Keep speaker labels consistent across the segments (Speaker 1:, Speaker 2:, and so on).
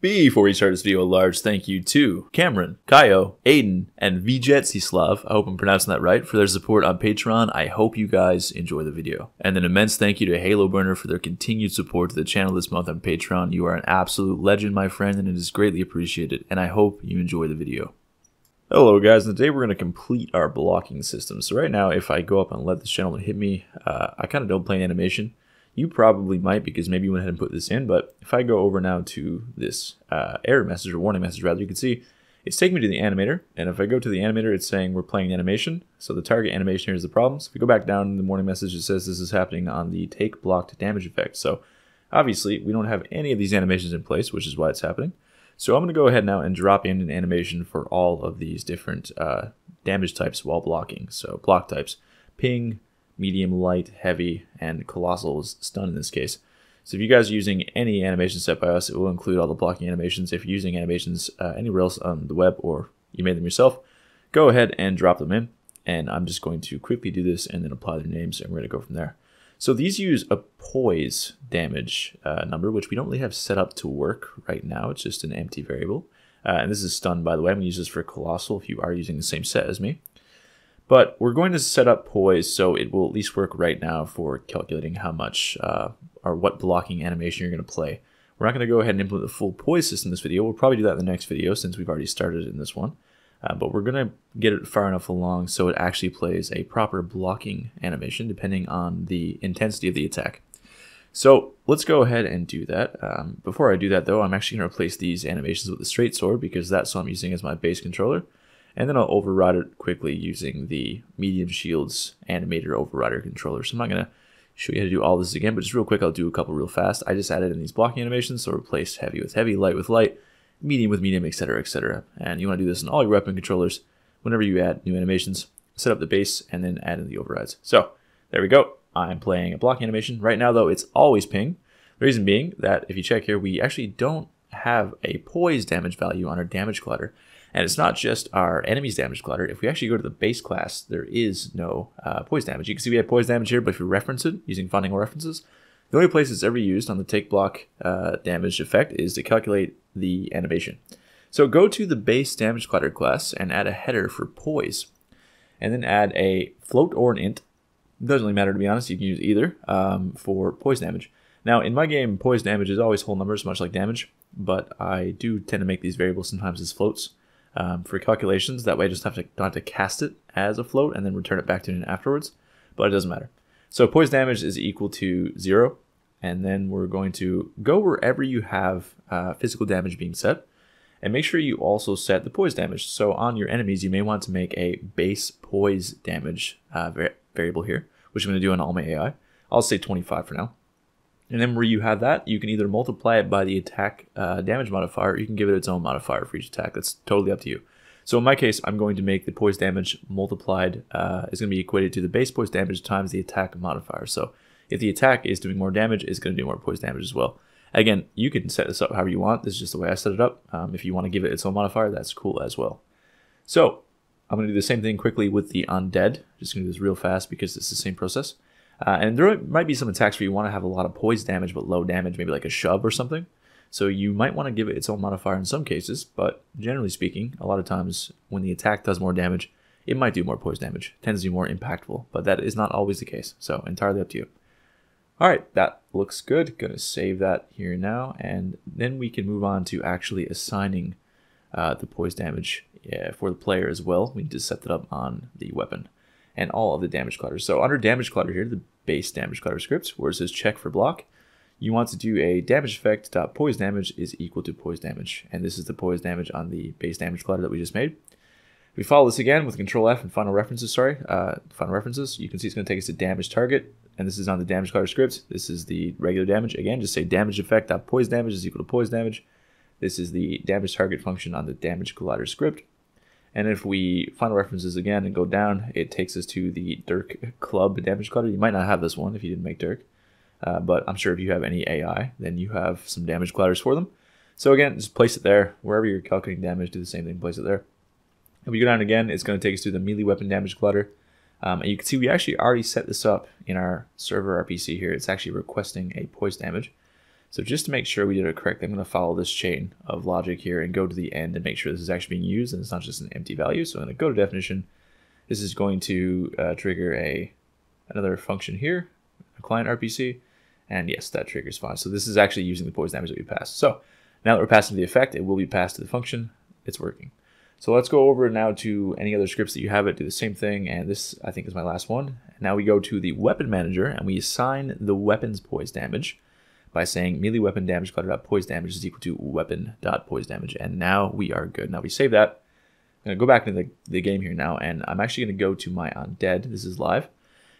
Speaker 1: Before we start this video, a large thank you to Cameron, Kaio, Aiden, and Vjetsislav, I hope I'm pronouncing that right, for their support on Patreon. I hope you guys enjoy the video. And an immense thank you to Halo Burner for their continued support to the channel this month on Patreon. You are an absolute legend, my friend, and it is greatly appreciated, and I hope you enjoy the video. Hello guys, and today we're going to complete our blocking system. So right now, if I go up and let this gentleman hit me, uh, I kind of don't play animation. You probably might because maybe you went ahead and put this in, but if I go over now to this uh, error message or warning message rather, you can see it's taking me to the animator. And if I go to the animator, it's saying we're playing animation. So the target animation here is the problem. So if we go back down in the warning message, it says this is happening on the take blocked damage effect. So obviously we don't have any of these animations in place, which is why it's happening. So I'm going to go ahead now and drop in an animation for all of these different uh, damage types while blocking. So block types, ping, medium, light, heavy, and colossal is stun in this case. So if you guys are using any animation set by us, it will include all the blocking animations. If you're using animations uh, anywhere else on the web or you made them yourself, go ahead and drop them in. And I'm just going to quickly do this and then apply their names, and we're going to go from there. So these use a poise damage uh, number, which we don't really have set up to work right now. It's just an empty variable. Uh, and this is stun, by the way. I'm going to use this for Colossal if you are using the same set as me. But we're going to set up poise so it will at least work right now for calculating how much uh, or what blocking animation you're going to play. We're not going to go ahead and implement the full poise system in this video. We'll probably do that in the next video since we've already started in this one. Uh, but we're going to get it far enough along so it actually plays a proper blocking animation depending on the intensity of the attack. So let's go ahead and do that. Um, before I do that though, I'm actually going to replace these animations with the straight sword because that's what I'm using as my base controller and then I'll override it quickly using the medium shields animator overrider controller. So I'm not going to show you how to do all this again, but just real quick, I'll do a couple real fast. I just added in these blocking animations, so replace heavy with heavy, light with light, medium with medium, etc., etc. And you want to do this in all your weapon controllers whenever you add new animations. Set up the base and then add in the overrides. So there we go. I'm playing a block animation. Right now, though, it's always ping. The reason being that if you check here, we actually don't have a poise damage value on our damage collider. And it's not just our enemy's damage collider. If we actually go to the base class, there is no uh, poise damage. You can see we have poise damage here, but if we reference it using fundamental references, the only place it's ever used on the take block uh, damage effect is to calculate the animation. So go to the base damage collider class and add a header for poise, and then add a float or an int. It doesn't really matter to be honest. You can use either um, for poise damage. Now in my game, poise damage is always whole numbers, much like damage, but I do tend to make these variables sometimes as floats um, for calculations. That way I just have to, don't have to cast it as a float and then return it back to it afterwards, but it doesn't matter. So poise damage is equal to zero, and then we're going to go wherever you have uh, physical damage being set, and make sure you also set the poise damage. So on your enemies, you may want to make a base poise damage uh, variable here, which I'm going to do on all my AI. I'll say 25 for now. And then where you have that, you can either multiply it by the attack uh, damage modifier, or you can give it its own modifier for each attack. That's totally up to you. So in my case, I'm going to make the poise damage multiplied uh, is going to be equated to the base poise damage times the attack modifier. So if the attack is doing more damage, it's going to do more poise damage as well. Again, you can set this up however you want. This is just the way I set it up. Um, if you want to give it its own modifier, that's cool as well. So I'm going to do the same thing quickly with the undead. Just going to do this real fast because it's the same process. Uh, and there might be some attacks where you want to have a lot of poise damage but low damage, maybe like a shove or something. So you might want to give it its own modifier in some cases, but generally speaking, a lot of times when the attack does more damage, it might do more poise damage. It tends to be more impactful, but that is not always the case. So entirely up to you. All right, that looks good. Gonna save that here now, and then we can move on to actually assigning uh, the poise damage yeah, for the player as well. We need to set that up on the weapon and all of the damage colliders. So under damage collider here, the base damage collider script, where it says check for block, you want to do a damage effect dot poise damage is equal to poise damage. And this is the poise damage on the base damage collider that we just made. We follow this again with control F and final references, sorry, uh, final references. You can see it's going to take us to damage target, and this is on the damage collider script. This is the regular damage. Again, just say damage effect dot poise damage is equal to poise damage. This is the damage target function on the damage collider script. And if we find references again and go down, it takes us to the Dirk Club damage collider. You might not have this one if you didn't make Dirk, uh, but I'm sure if you have any AI, then you have some damage colliders for them. So again, just place it there. Wherever you're calculating damage, do the same thing, place it there. If we go down again, it's going to take us to the melee weapon damage collider. Um, and you can see we actually already set this up in our server RPC here. It's actually requesting a poise damage. So just to make sure we did it correctly, I'm going to follow this chain of logic here and go to the end and make sure this is actually being used and it's not just an empty value. So I'm going to go to definition. This is going to uh, trigger a another function here, a client RPC, and yes, that triggers fine. So this is actually using the poise damage that we passed. So now that we're passing the effect, it will be passed to the function. It's working. So let's go over now to any other scripts that you have it do the same thing. And this, I think, is my last one. Now we go to the weapon manager and we assign the weapon's poise damage by saying melee weapon damage collider.poise damage is equal to weapon dot poise damage. And now we are good. Now we save that. I'm going to go back into the, the game here now, and I'm actually going to go to my undead. This is live.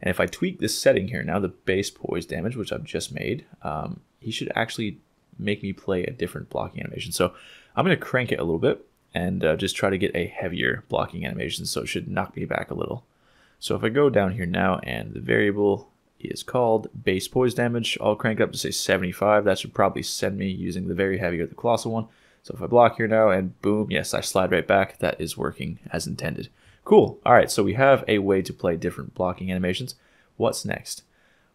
Speaker 1: And if I tweak this setting here now, the base poise damage, which I've just made, um, he should actually make me play a different blocking animation. So I'm going to crank it a little bit and uh, just try to get a heavier blocking animation. So it should knock me back a little. So if I go down here now and the variable is called base poise damage, I'll crank up to say 75. That should probably send me using the very heavy or the colossal one. So if I block here now and boom, yes, I slide right back. That is working as intended. Cool. All right, so we have a way to play different blocking animations. What's next?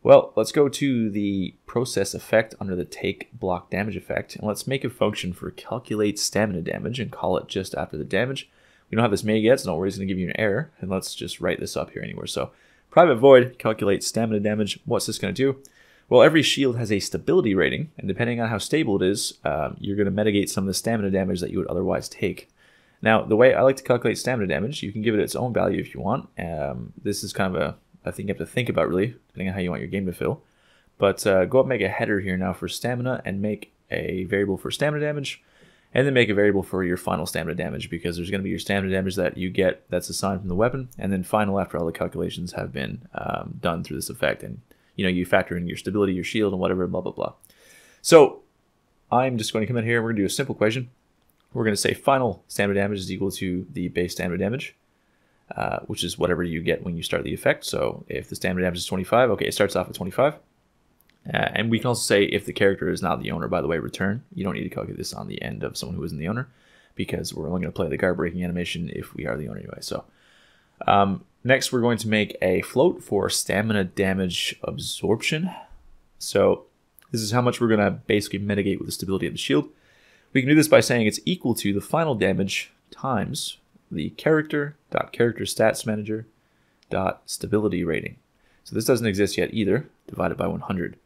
Speaker 1: Well, let's go to the process effect under the take block damage effect, and let's make a function for calculate stamina damage and call it just after the damage. We don't have this made yet, so don't worry, it's going to give you an error, and let's just write this up here anywhere. So private void, calculate stamina damage. What's this going to do? Well, every shield has a stability rating, and depending on how stable it is, um, you're going to mitigate some of the stamina damage that you would otherwise take. Now, the way I like to calculate stamina damage, you can give it its own value if you want. Um, this is kind of a thing you have to think about really, depending on how you want your game to feel. But uh, go up make a header here now for stamina and make a variable for stamina damage and then make a variable for your final stamina damage because there's going to be your stamina damage that you get that's assigned from the weapon and then final after all the calculations have been um, done through this effect and you know you factor in your stability your shield and whatever blah blah blah so i'm just going to come in here we're going to do a simple equation we're going to say final stamina damage is equal to the base stamina damage uh, which is whatever you get when you start the effect. So if the stamina damage is 25, okay, it starts off at 25. Uh, and we can also say if the character is not the owner, by the way, return. You don't need to calculate this on the end of someone who isn't the owner because we're only going to play the guard breaking animation if we are the owner anyway. So um, next we're going to make a float for stamina damage absorption. So this is how much we're going to basically mitigate with the stability of the shield. We can do this by saying it's equal to the final damage times the character dot character stats manager dot stability rating. So this doesn't exist yet either, divided by 100.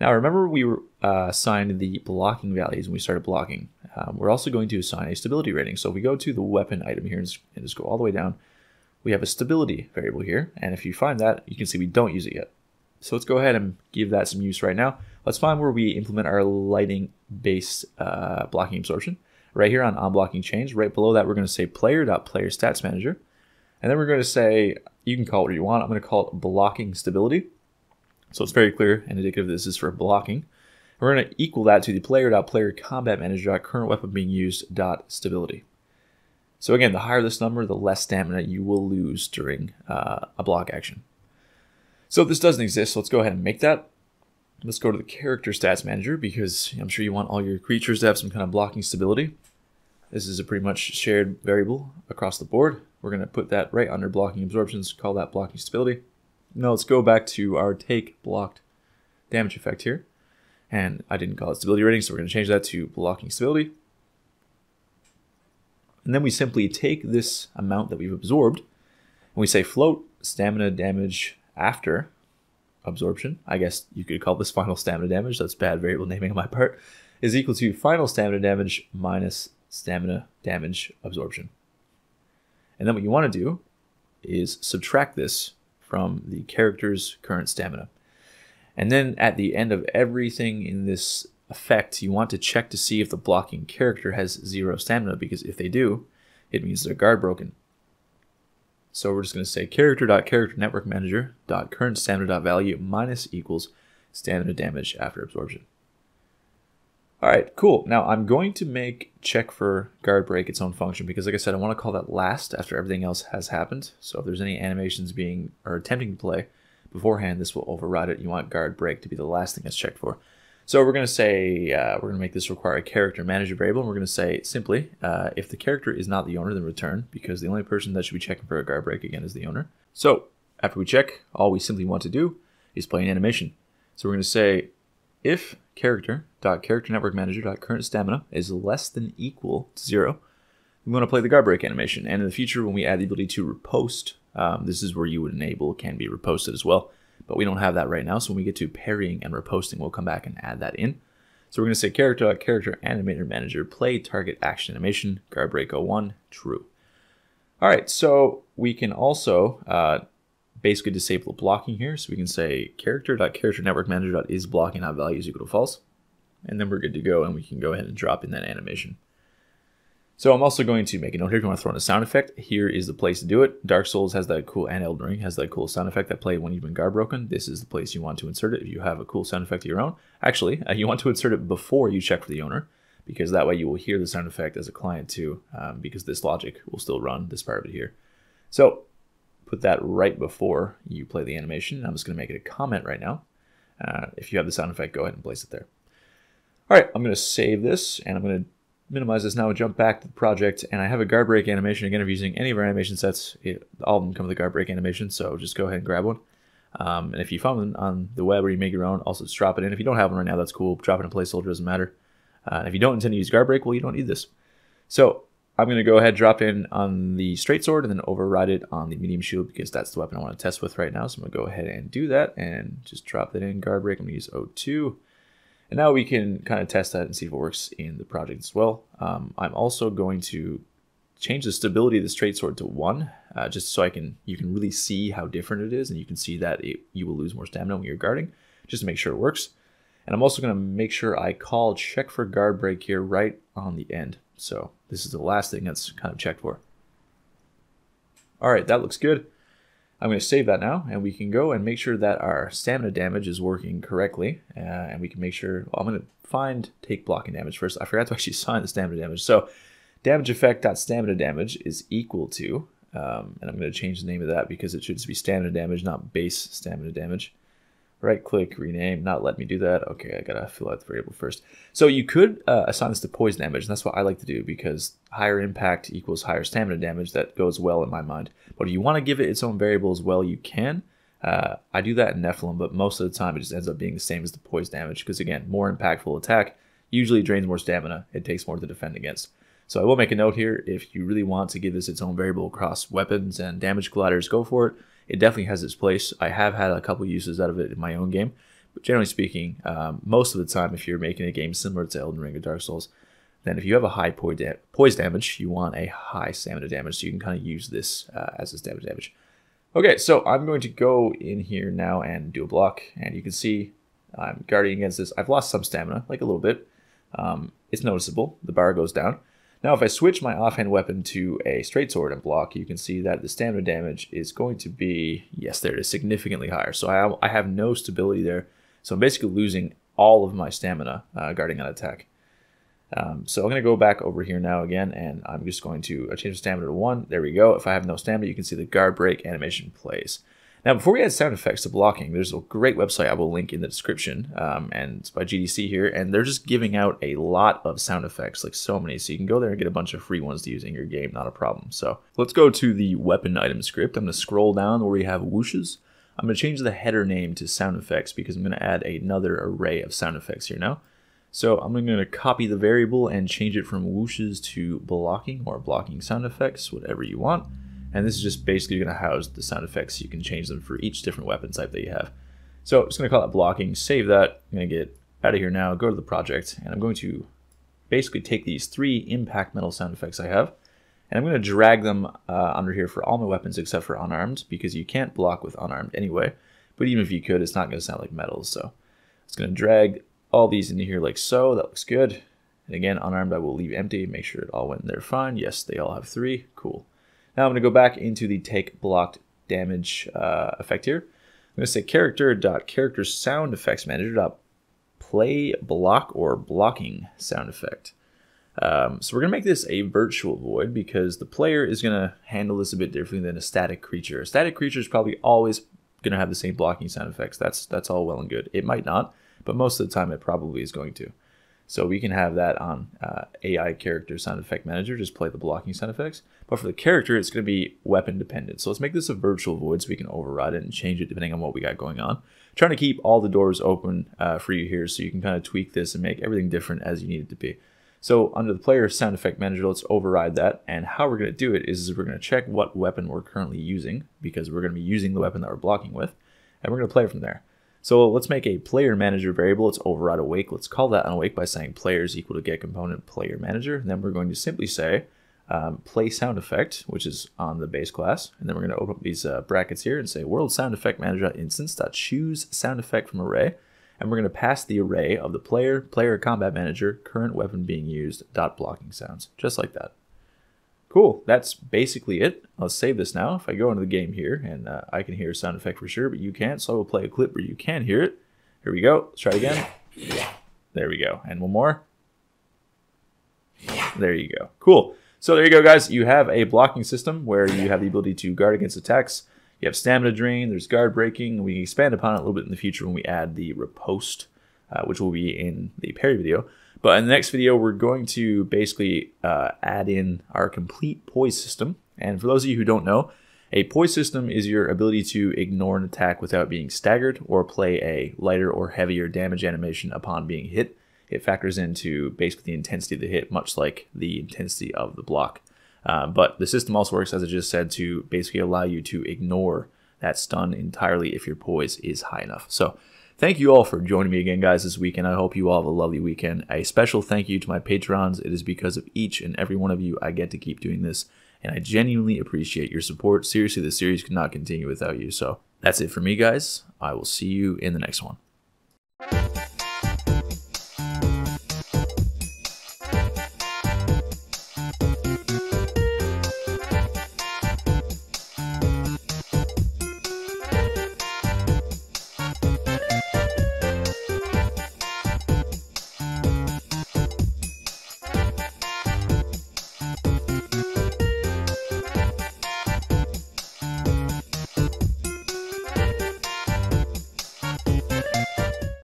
Speaker 1: Now remember we were uh, assigned the blocking values when we started blocking. Um, we're also going to assign a stability rating. So if we go to the weapon item here and just, go all the way down, we have a stability variable here. And if you find that, you can see we don't use it yet. So let's go ahead and give that some use right now. Let's find where we implement our lighting based uh, blocking absorption right here on onBlocking change. Right below that, we're going to say player.playerStatsManager. And then we're going to say, you can call it what you want. I'm going to call it blocking stability. So it's very clear and indicative this is for blocking. We're going to equal that to the player.player combat manager current weapon being used dot stability. So again, the higher this number, the less stamina you will lose during uh, a block action. So if this doesn't exist, so let's go ahead and make that. Let's go to the character stats manager because I'm sure you want all your creatures to have some kind of blocking stability. This is a pretty much shared variable across the board. We're going to put that right under blocking absorptions, call that blocking stability. Now let's go back to our take blocked damage effect here. And I didn't call it stability rating, so we're going to change that to blocking stability. And then we simply take this amount that we've absorbed, and we say float stamina damage after absorption, I guess you could call this final stamina damage, that's bad variable naming on my part, is equal to final stamina damage minus stamina damage absorption. And then what you want to do is subtract this from the character's current stamina. And then at the end of everything in this effect, you want to check to see if the blocking character has zero stamina, because if they do, it means they're guard broken. So we're just going to say character.character network manager dot current stamina value minus equals stamina damage after absorption. All right, cool. Now I'm going to make check for guard break its own function because like I said, I want to call that last after everything else has happened. So if there's any animations being or attempting to play beforehand, this will override it. You want guard break to be the last thing that's checked for. So we're going to say, uh, we're going to make this require a character manager variable. And we're going to say simply, uh, if the character is not the owner, then return, because the only person that should be checking for a guard break again is the owner. So after we check, all we simply want to do is play an animation. So we're going to say if character.characternetworkmanager.current stamina is less than equal to zero, we want to play the guard break animation. And in the future, when we add the ability to riposte, um, this is where you would enable can be riposted as well. But we don't have that right now. So when we get to parrying and riposting, we'll come back and add that in. So we're going to say character character animator manager play target action animation guard break 01 true. All right, so we can also uh, basically disable the blocking here. So we can say character character network manager is equal to false, and then we're good to go, and we can go ahead and drop in that animation. So I'm also going to make a note here. If you want to throw in a sound effect, here is the place to do it. Dark Souls has that cool, and Elden Ring has that cool sound effect that play when you've been guard broken. This is the place you want to insert it if you have a cool sound effect of your own. Actually, uh, you want to insert it before you check for the owner, because that way you will hear the sound effect as a client too, um, because this logic will still run this part of it here. So put that right before you play the animation. I'm just going to make it a comment right now. Uh, if you have the sound effect, go ahead and place it there. All right, I'm going to save this, and I'm going to minimize this now, and jump back to the project, and I have a guard break animation. Again, if you're using any of our animation sets, it, all of them come with a guard break animation, so just go ahead and grab one. Um, and if you find one on the web or you make your own, also just drop it in. If you don't have one right now, that's cool. Drop it in a placeholder, doesn't matter. Uh, if you don't intend to use guard break, well, you don't need this. So I'm going to go ahead, and drop in on the straight sword, and then override it on the medium shield because that's the weapon I want to test with right now. So I'm going to go ahead and do that and just drop that in guard break. I'm going to use O2. And now we can kind of test that and see if it works in the project as well. Um, I'm also going to change the stability of the straight sword to one, uh, just so I can you can really see how different it is, and you can see that it, you will lose more stamina when you're guarding, just to make sure it works. And I'm also going to make sure I call check for guard break here right on the end. So this is the last thing that's kind of checked for. All right, that looks good. I'm going to save that now, and we can go and make sure that our stamina damage is working correctly. Uh, and we can make sure, well, I'm going to find take blocking damage first. I forgot to actually sign the stamina damage. So damage effect dot stamina damage is equal to, um, and I'm going to change the name of that because it should be stamina damage, not base stamina damage right click, rename, not let me do that. Okay, I gotta fill out the variable first. So you could uh, assign this to poise damage, and that's what I like to do because higher impact equals higher stamina damage. That goes well in my mind. But if you want to give it its own variable as well, you can. Uh, I do that in Nephilim, but most of the time it just ends up being the same as the poise damage because again, more impactful attack usually drains more stamina. It takes more to defend against. So I will make a note here, if you really want to give this its own variable across weapons and damage colliders, go for it it definitely has its place. I have had a couple uses out of it in my own game, but generally speaking, um, most of the time, if you're making a game similar to Elden Ring or Dark Souls, then if you have a high poise damage, you want a high stamina damage, so you can kind of use this uh, as a stamina damage. Okay, so I'm going to go in here now and do a block, and you can see I'm guarding against this. I've lost some stamina, like a little bit. Um, it's noticeable. The bar goes down. Now, if I switch my offhand weapon to a straight sword and block, you can see that the stamina damage is going to be, yes, there it is, significantly higher. So I have, I have no stability there. So I'm basically losing all of my stamina uh, guarding an attack. Um, so I'm going to go back over here now again, and I'm just going to uh, change the stamina to 1. There we go. If I have no stamina, you can see the guard break animation plays. Now, before we add sound effects to blocking, there's a great website I will link in the description, um, and it's by GDC here, and they're just giving out a lot of sound effects, like so many, so you can go there and get a bunch of free ones to use in your game, not a problem. So let's go to the weapon item script. I'm going to scroll down where we have whooshes. I'm going to change the header name to sound effects because I'm going to add another array of sound effects here now. So I'm going to copy the variable and change it from whooshes to blocking or blocking sound effects, whatever you want. And this is just basically going to house the sound effects. You can change them for each different weapon type that you have. So I'm just going to call that blocking, save that. I'm going to get out of here now, go to the project, and I'm going to basically take these three impact metal sound effects I have, and I'm going to drag them uh, under here for all my weapons except for unarmed, because you can't block with unarmed anyway. But even if you could, it's not going to sound like metals. So it's going to drag all these into here like so. That looks good. And again, unarmed I will leave empty, make sure it all went in there fine. Yes, they all have three. Cool. Now I'm going to go back into the take blocked damage uh, effect here. I'm going to say character dot character sound effects manager dot play block or blocking sound effect. Um, so we're going to make this a virtual void because the player is going to handle this a bit differently than a static creature. A static creature is probably always going to have the same blocking sound effects. That's that's all well and good. It might not, but most of the time it probably is going to. So we can have that on uh, AI character sound effect manager, just play the blocking sound effects. But for the character, it's going to be weapon dependent. So let's make this a virtual void so we can override it and change it depending on what we got going on. trying to keep all the doors open uh, for you here so you can kind of tweak this and make everything different as you need it to be. So under the player sound effect manager, let's override that. And how we're going to do it is we're going to check what weapon we're currently using because we're going to be using the weapon that we're blocking with. And we're going to play from there. So let's make a player manager variable. Let's override awake. Let's call that awake by saying players equal to get component player manager. And then we're going to simply say um, play sound effect, which is on the base class. And then we're going to open up these uh, brackets here and say world sound effect manager instance dot choose sound effect from array. And we're going to pass the array of the player, player combat manager, current weapon being used, dot blocking sounds, just like that. Cool, that's basically it. Let's save this now. If I go into the game here, and uh, I can hear a sound effect for sure, but you can't, so I will play a clip where you can hear it. Here we go. Let's try it again. There we go. And one more. There you go. Cool. So there you go, guys. You have a blocking system where you have the ability to guard against attacks. You have stamina drain. There's guard breaking. We expand upon it a little bit in the future when we add the riposte, uh, which will be in the parry video. But in the next video, we're going to basically uh, add in our complete poise system. And for those of you who don't know, a poise system is your ability to ignore an attack without being staggered or play a lighter or heavier damage animation upon being hit. It factors into basically the intensity of the hit, much like the intensity of the block. Uh, but the system also works, as I just said, to basically allow you to ignore that stun entirely if your poise is high enough. So Thank you all for joining me again, guys, this weekend. I hope you all have a lovely weekend. A special thank you to my patrons. It is because of each and every one of you I get to keep doing this, and I genuinely appreciate your support. Seriously, the series could not continue without you. So that's it for me, guys. I will see you in the next one.